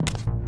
you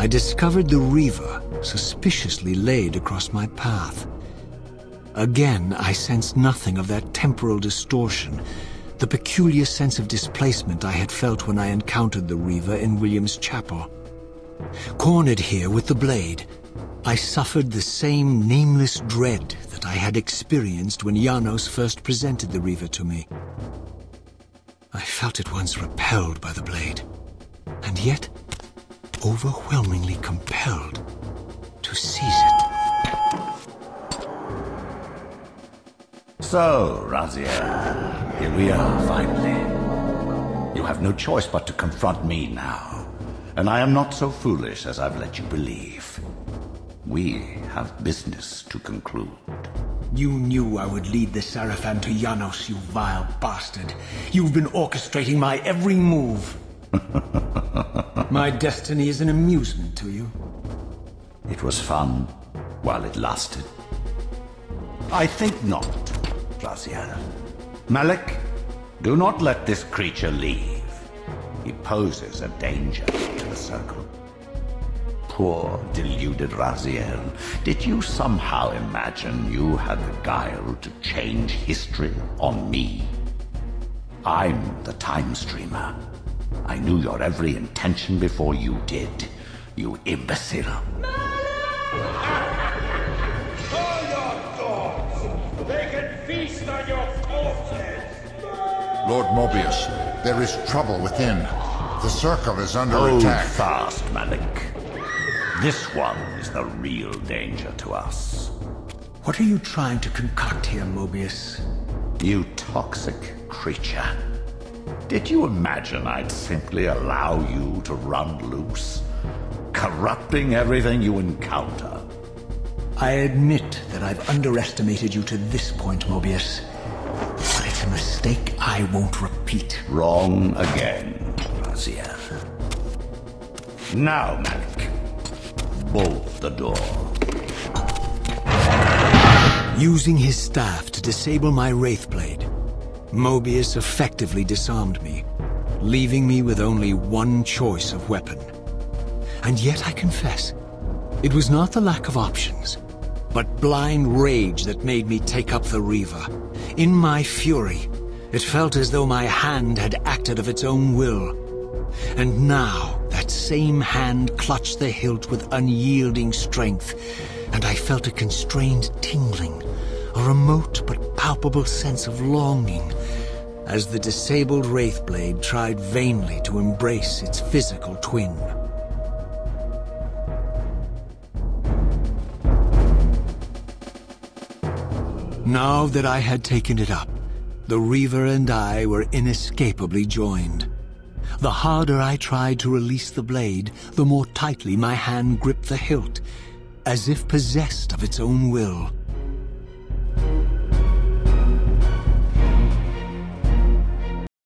I discovered the Reaver suspiciously laid across my path. Again, I sensed nothing of that temporal distortion, the peculiar sense of displacement I had felt when I encountered the Reaver in William's chapel. Cornered here with the blade, I suffered the same nameless dread that I had experienced when Janos first presented the Reaver to me. I felt at once repelled by the blade, and yet overwhelmingly compelled to seize it. So, Raziel, here we are finally. You have no choice but to confront me now. And I am not so foolish as I've let you believe. We have business to conclude. You knew I would lead the Sarafan to Janos, you vile bastard. You've been orchestrating my every move. my destiny is an amusement to you. It was fun while it lasted. I think not, Raziel. Malek, do not let this creature leave. He poses a danger to the Circle. Poor, deluded Raziel. Did you somehow imagine you had the guile to change history on me? I'm the Time Streamer. I knew your every intention before you did, you imbecile. All your thoughts! They can feast on your corpses! Lord Moebius, there is trouble within. The Circle is under Hold attack. fast, Malek. This one is the real danger to us. What are you trying to concoct here, Moebius? You toxic creature. Did you imagine I'd simply allow you to run loose? Corrupting everything you encounter. I admit that I've underestimated you to this point, Moebius. But it's a mistake I won't repeat. Wrong again, Raziel. Now, Malek. Bolt the door. Using his staff to disable my Wraithblade, Moebius effectively disarmed me, leaving me with only one choice of weapon. And yet I confess, it was not the lack of options, but blind rage that made me take up the Reaver. In my fury, it felt as though my hand had acted of its own will. And now, that same hand clutched the hilt with unyielding strength, and I felt a constrained tingling, a remote but palpable sense of longing, as the disabled Wraithblade tried vainly to embrace its physical twin. Now that I had taken it up, the Reaver and I were inescapably joined. The harder I tried to release the blade, the more tightly my hand gripped the hilt, as if possessed of its own will.